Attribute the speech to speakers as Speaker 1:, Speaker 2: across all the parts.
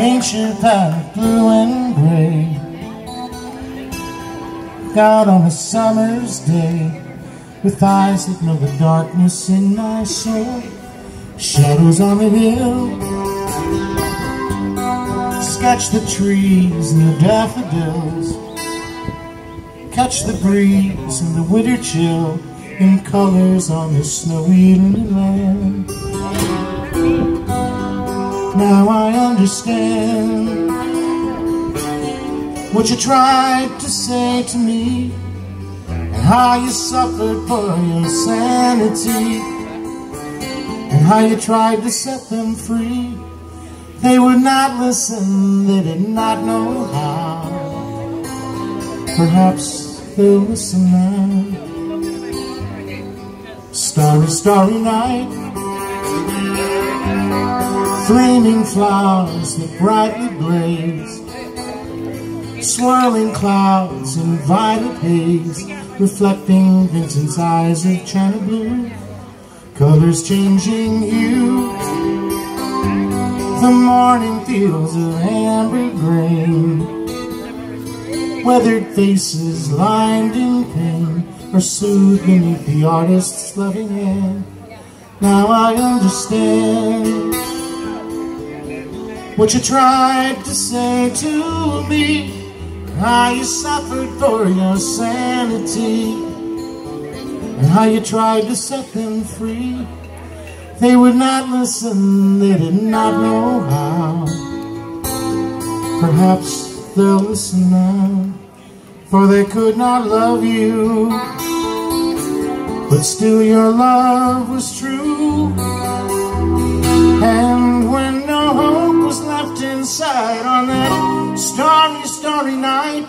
Speaker 1: Your path blue and gray. Out on a summer's day With eyes that know the darkness in my soul Shadows on the hill. Sketch the trees and the daffodils. Catch the breeze and the winter chill In colors on the snowy land Now I understand What you tried to say to me And how you suffered for your sanity and how you tried to set them free. They would not listen, they did not know how. Perhaps they'll listen now. Starry, starry night. Flaming flowers that brightly blaze. Swirling clouds in violet haze, reflecting Vincent's eyes of china blue colors changing hue. The morning fields of amber grain, weathered faces lined in pain are soothed beneath the artist's loving hand. Now I understand what you tried to say to me, how you suffered for your sanity and how you tried to set them free. They would not listen, they did not know how. Perhaps they'll listen now, for they could not love you. But still your love was true. Starry, night,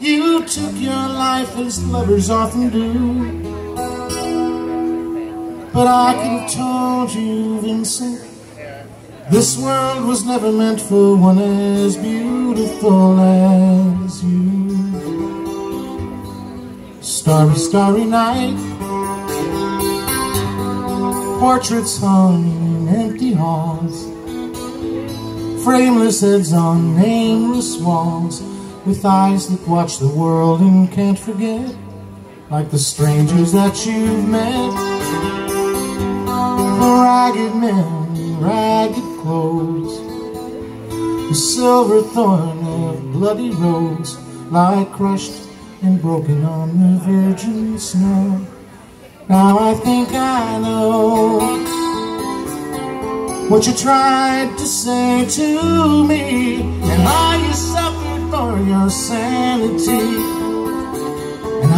Speaker 1: you took your life as lovers often do. But I could have told you, Vincent, this world was never meant for one as beautiful as you. Starry, starry night, portraits hung in empty halls, frameless heads on nameless walls, with eyes that watch the world and can't forget, like the strangers that you've met ragged men ragged clothes. The silver thorn of bloody rose lie crushed and broken on the virgin snow. Now I think I know what you tried to say to me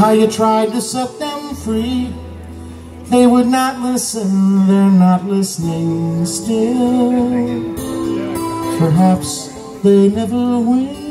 Speaker 1: how you tried to set them free. They would not listen, they're not listening still. Perhaps they never will.